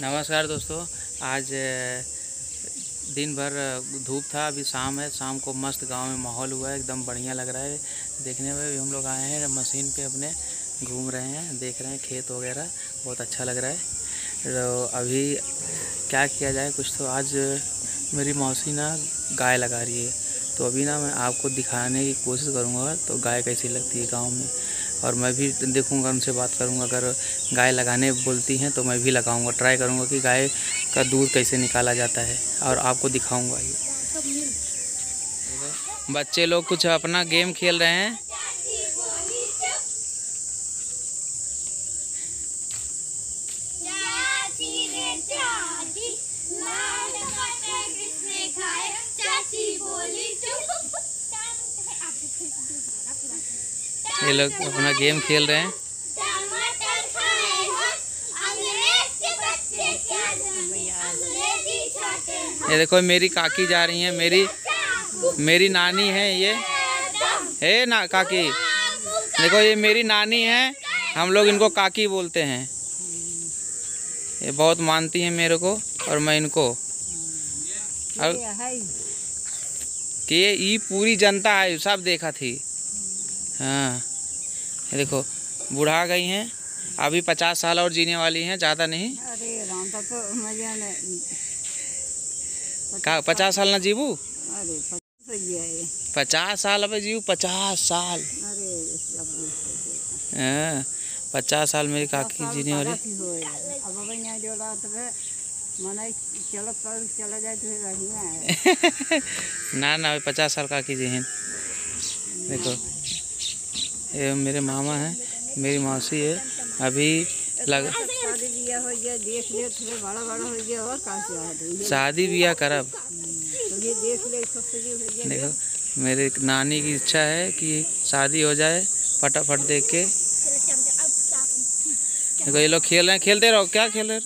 नमस्कार दोस्तों, आज दिन भर धूप था, अभी शाम है, शाम को मस्त गाँव में माहौल हुआ है, एकदम बढ़िया लग रहा है। देखने में भी हम लोग आए हैं, मशीन पे अपने घूम रहे हैं, देख रहे हैं खेत वगैरह, बहुत अच्छा लग रहा है। तो अभी क्या किया जाए, कुछ तो आज मेरी मौसी ना गाय लगा रही है। तो अभी ना मैं आपको दिखाने की कोशिश करूँगा तो गाय कैसी लगती है गाँव में? और मैं भी देखूँगा उनसे बात करूँगा। अगर गाय लगाने बोलती हैं तो मैं भी लगाऊँगा ट्राई करूँगा कि गाय का दूध कैसे निकाला जाता है और आपको दिखाऊँगा ये। बच्चे लोग कुछ अपना गेम खेल रहे हैं। ये लोग अपना गेम खेल रहे हैं। ये देखो मेरी काकी जा रही हैं मेरी मेरी नानी है ये। हे ना काकी। देखो ये मेरी नानी है हम लोग इनको काकी बोलते हैं। ये बहुत मानती हैं मेरे को और मैं इनको। और कि ये पूरी जनता है सब देखा थी। हाँ। ये देखो बुढ़ा गई हैं। अभी पचास साल और जीने वाली हैं ज़्यादा नहीं। अरे राम तो का पचास साल ना जीवू? अरे पचास साल अबे जीव पचास साल। अरे हाँ। पचास साल मेरी काकी जीने वाली। तो ना ना अभी पचास साल काकी जी हैं। देखो ये मेरे मामा हैं, मेरी मौसी है। अभी लग शादी ब्याह करब देखो, मेरे नानी की इच्छा है कि शादी हो जाए, फटाफट देख के। देखो, ये लोग खेल रहे हैं, खेलते रहो। क्या खेल रहे हो?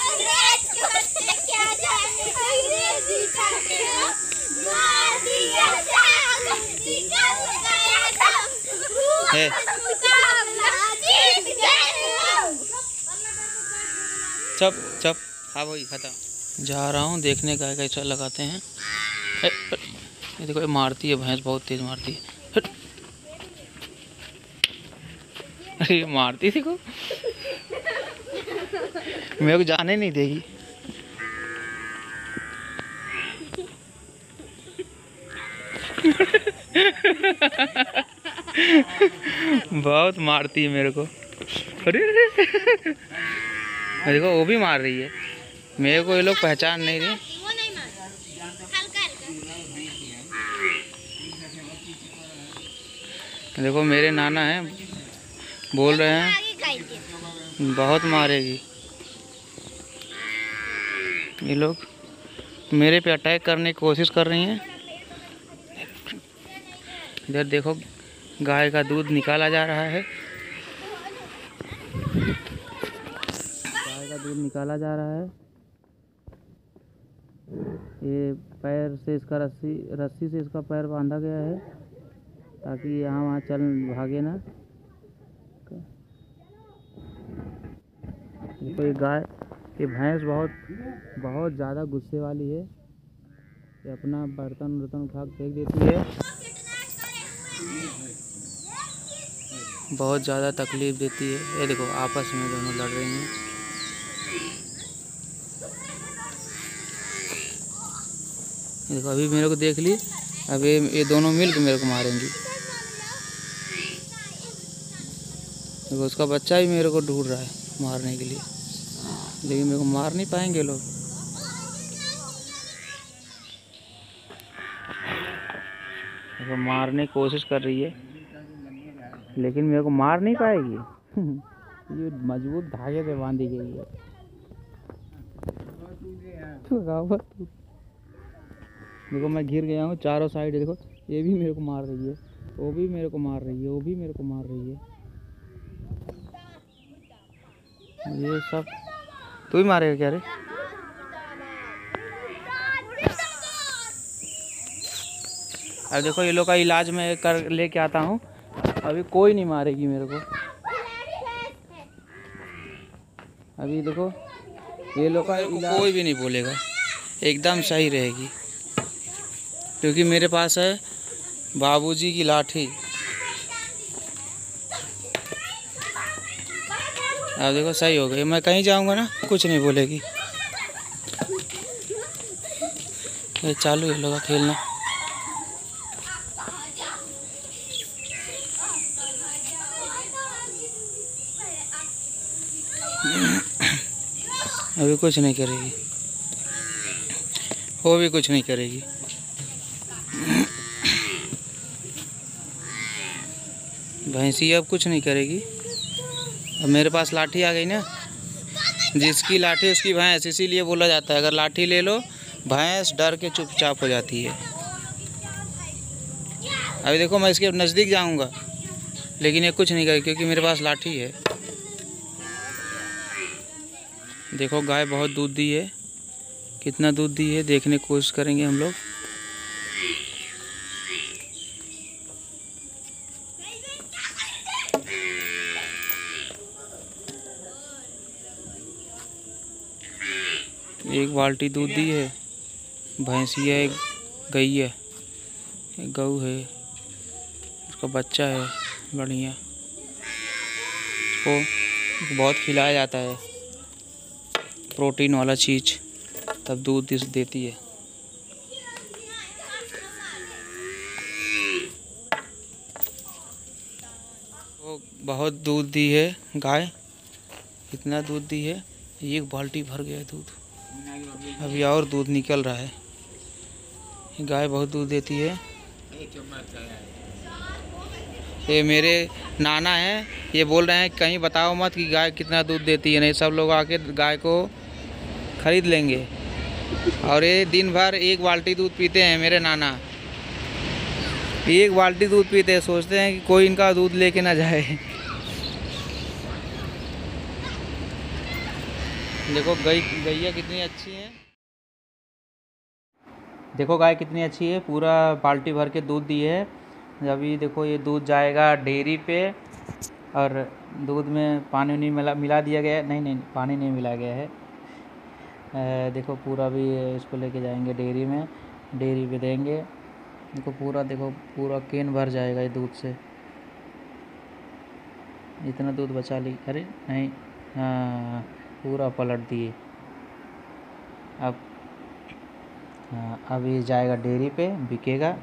अंग्रेज़ के बच्चे क्या जाने अंग्रेज़ी छाटे हैं मार दिया जाग निकल गया दम हे। चप चप। हाँ भाई, खत्म। जा रहा हूँ, देखने का कैसा लगाते हैं। ये देखो, ये मारती है भैंस, बहुत तेज मारती है। अरे मारती थी को मेरे को जाने नहीं देगी। बहुत मारती है मेरे को। अरे अरे देखो वो भी मार रही है। मेरे को ये लोग पहचान नहीं रही। देखो मेरे नाना हैं। बोल रहे हैं। बहुत मारेगी। ये लोग मेरे पे अटैक करने की कोशिश कर रही हैं। इधर देखो। गाय का दूध निकाला जा रहा है। गाय का दूध निकाला जा रहा है। ये पैर से इसका रस्सी रस्सी से इसका पैर बांधा गया है, ताकि यहाँ वहाँ चल भागे ना। देखो, ये गाय, ये भैंस बहुत बहुत ज़्यादा गुस्से वाली है। ये अपना बर्तन वर्तन उठा फेंक देती है। बहुत ज़्यादा तकलीफ़ देती है। ये देखो, आपस में दोनों लड़ रही हैं। देखो, अभी मेरे को देख ली। अब ये दोनों मिल के मेरे को मारेंगी। देखो, उसका बच्चा ही मेरे को ढूंढ रहा है मारने के लिए। लेकिन मेरे को मार नहीं पाएँगे लोग। मारने की कोशिश कर रही है। लेकिन मेरे को मार नहीं पाएगी। ये मज़बूत धागे से बांधी गई है। देखो, मैं घिर गया हूँ चारों साइड, देखो, ये भी मेरे को मार रही है, वो भी मेरे को मार रही है, वो भी मेरे को मार रही है। ये सब। तू ही मारेगा क्या रे? अब देखो, ये लोग का इलाज मैं कर, लेके आता हूँ। अभी कोई नहीं मारेगी मेरे को। अभी देखो ये लोग का कोई भी नहीं बोलेगा। एकदम सही रहेगी। क्योंकि मेरे पास है बाबूजी की लाठी। अब देखो सही हो गई। मैं कहीं जाऊँगा ना कुछ नहीं बोलेगी। ये चालू है लोग खेलना। अभी कुछ नहीं करेगी। वो भी कुछ नहीं करेगी। भैंसी अब कुछ नहीं करेगी। अब मेरे पास लाठी आ गई ना। जिसकी लाठी, उसकी भैंस, इसीलिए बोला जाता है। अगर लाठी ले लो, भैंस डर के चुपचाप हो जाती है। अभी देखो, मैं इसके नज़दीक जाऊँगा। लेकिन ये कुछ नहीं करेगी, क्योंकि मेरे पास लाठी है। देखो, गाय बहुत दूध दी है। कितना दूध दी है, देखने की कोशिश करेंगे हम लोग। एक बाल्टी दूध दी है भैंसिया एक गई है, एक गऊ है, उसका बच्चा है, बढ़िया। उसको बहुत खिलाया जाता है। प्रोटीन वाला चीज़ तब दूध देती है। वो बहुत दूध दी है गाय। कितना दूध दी है एक बाल्टी भर गया दूध। अभी और दूध निकल रहा है। गाय बहुत दूध देती है। ये मेरे नाना हैं, ये बोल रहे हैं, कहीं बताओ मत कि गाय कितना दूध देती है। नहीं, सब लोग आके गाय को खरीद लेंगे। और ये दिन भर एक बाल्टी दूध पीते हैं मेरे नाना। एक बाल्टी दूध पीते हैं, सोचते हैं कि कोई इनका दूध लेके ना जाए। देखो, गई गैया कितनी अच्छी है। देखो गाय कितनी अच्छी है, पूरा बाल्टी भर के दूध दी है। अभी देखो ये दूध जाएगा डेयरी पे, और दूध में पानी नहीं मिला मिला दिया गया है। नहीं नहीं, पानी नहीं मिला गया है। देखो पूरा भी इसको लेके जाएँगे डेयरी में, डेयरी पे देंगे। देखो पूरा देखो पूरा केन भर जाएगा ये दूध से। इतना दूध बचा ली। अरे नहीं हाँ पूरा पलट दिए। अब हाँ अब ये जाएगा डेयरी पे, बिकेगा।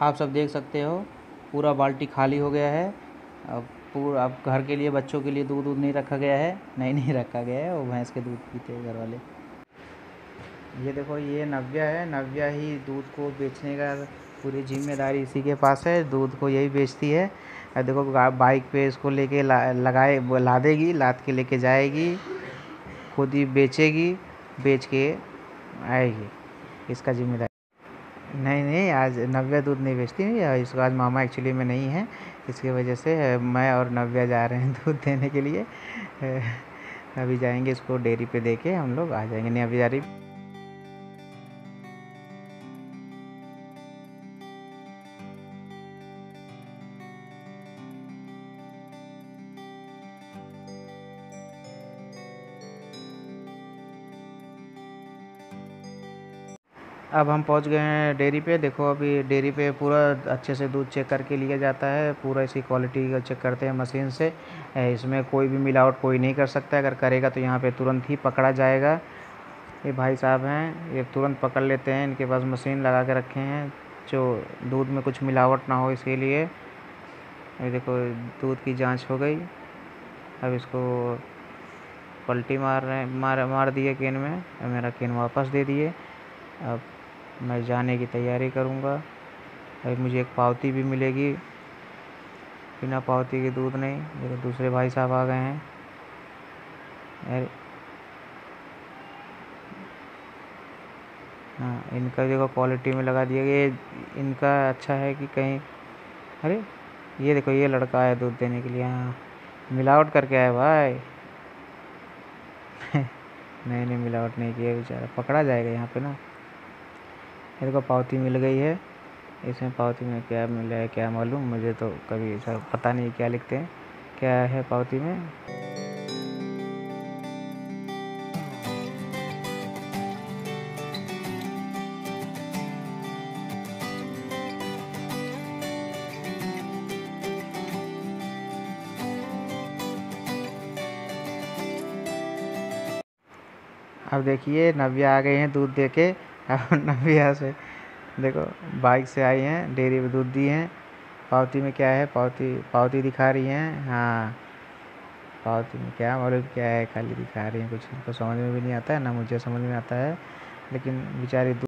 आप सब देख सकते हो, पूरा बाल्टी खाली हो गया है। अब पूरा अब घर के लिए बच्चों के लिए दूध दूध नहीं रखा गया है। नहीं नहीं रखा गया है वो भैंस के दूध पीते हैं घर वाले। ये देखो ये नव्या है। नव्या ही दूध को बेचने का पूरी ज़िम्मेदारी इसी के पास है। दूध को यही बेचती है। देखो बाइक पे इसको लेके ला, लगाए लादेगी लाद के लेके जाएगी खुद ही बेचेगी बेच के आएगी। इसका ज़िम्मेदारी नहीं नहीं, आज नव्या दूध नहीं बेचती है इसको, आज मामा एक्चुअली में नहीं है, इसकी वजह से मैं और नव्या जा रहे हैं दूध देने के लिए। अभी जाएँगे इसको डेयरी पे दे के हम लोग आ जाएँगे। नहीं, अभी जा रही अब हम पहुँच गए हैं डेयरी पे। देखो अभी डेयरी पे पूरा अच्छे से दूध चेक करके लिया जाता है। पूरा इसकी क्वालिटी का चेक करते हैं मशीन से। इसमें कोई भी मिलावट कोई नहीं कर सकता। अगर करेगा तो यहाँ पे तुरंत ही पकड़ा जाएगा। ये भाई साहब हैं, ये तुरंत पकड़ लेते हैं। इनके पास मशीन लगा के रखे हैं, जो दूध में कुछ मिलावट ना हो इसके लिए। देखो, दूध की जाँच हो गई। अब इसको पलटी मार रहे मार मार दिए केन में। मेरा केन वापस दे दिए। अब मैं जाने की तैयारी करूँगा। अभी मुझे एक पावती भी मिलेगी। बिना पावती के दूध नहीं देखो दूसरे भाई साहब आ गए हैं। अरे। हाँ इनका देखो क्वालिटी में लगा दिया ये इनका अच्छा है कि कहीं, अरे, ये देखो, ये लड़का आया दूध देने के लिए। हाँ मिलावट करके आया भाई। नहीं नहीं, मिलावट नहीं किया बेचारा। पकड़ा जाएगा यहाँ पे ना। मेरे को पावती मिल गई है। इसमें पावती में क्या मिला है, क्या मालूम? मुझे तो कभी ऐसा पता नहीं क्या लिखते हैं। क्या है पावती में? अब देखिए, नव्या आ गए हैं दूध देके। अब नव्या से। देखो, बाइक से आई हैं डेयरी में दूध दी हैं। पावती में क्या है? पावती पावती दिखा रही हैं। हाँ। पावती में क्या मालूम क्या है? खाली दिखा रही हैं कुछ। उनको समझ में भी नहीं आता है, ना मुझे समझ में आता है। लेकिन बेचारी